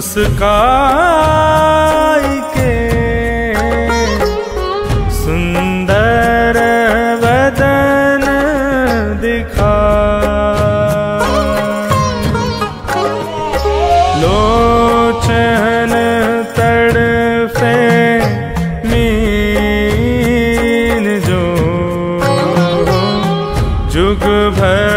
मुस्काई के सुंदर वदन दिखा। लोचन तड़फे मीन जो जुग भर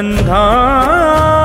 बंधा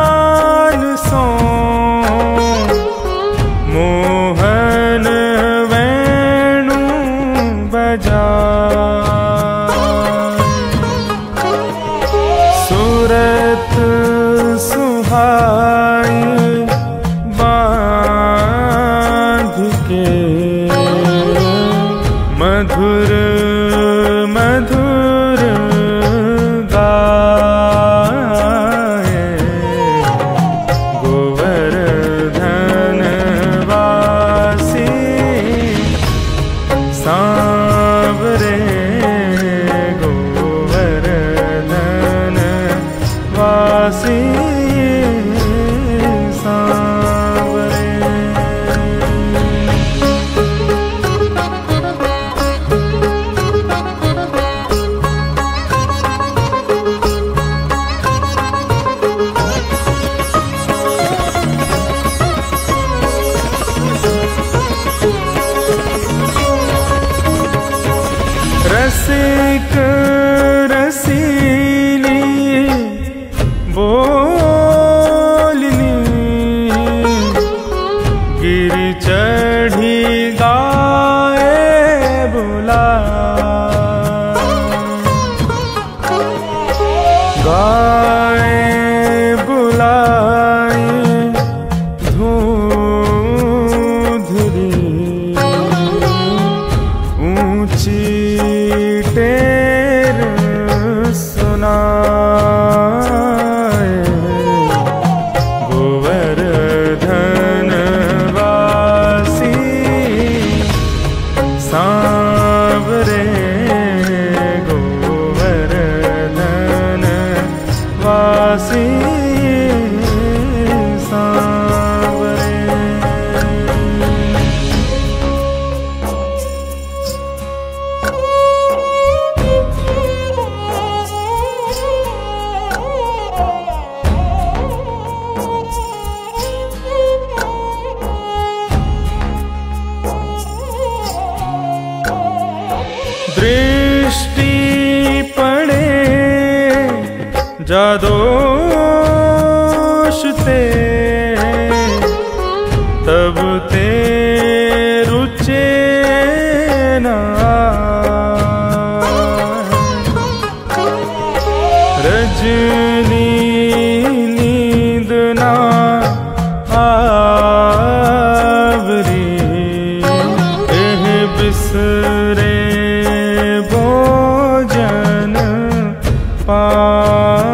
दृष्टि पड़े ज mar.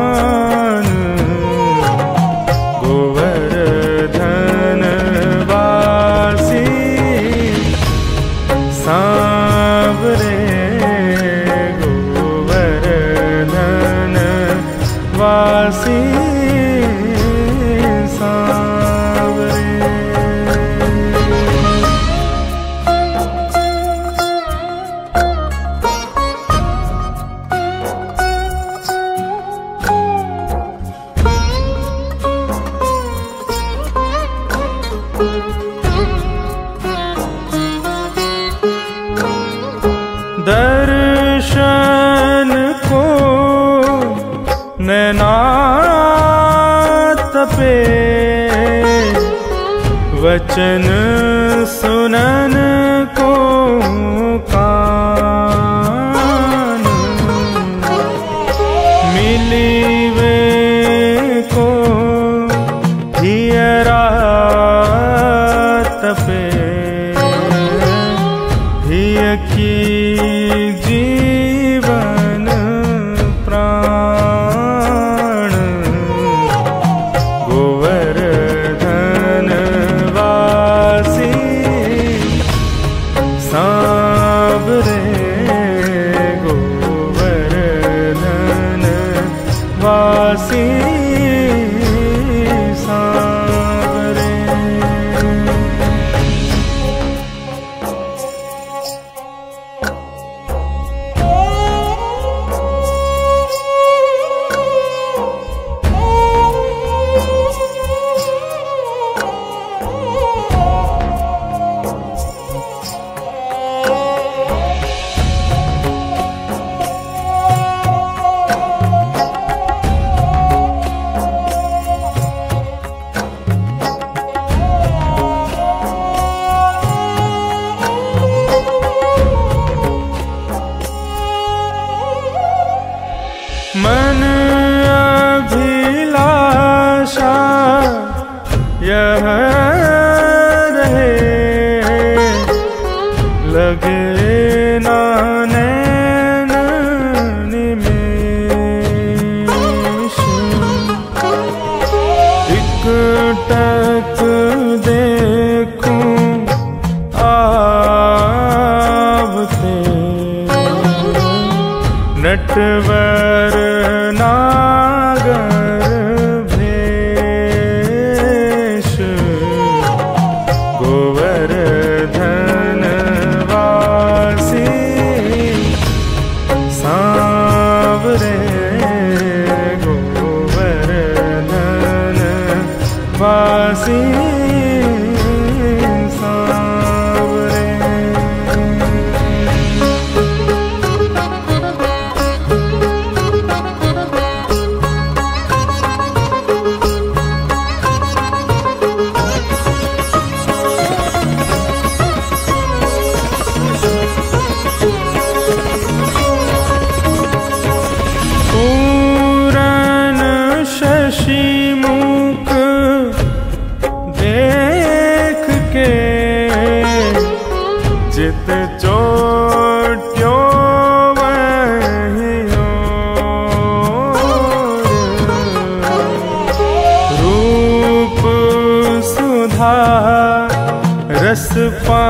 दर्शन को नैना तपे। वचन सुनन मन रस पा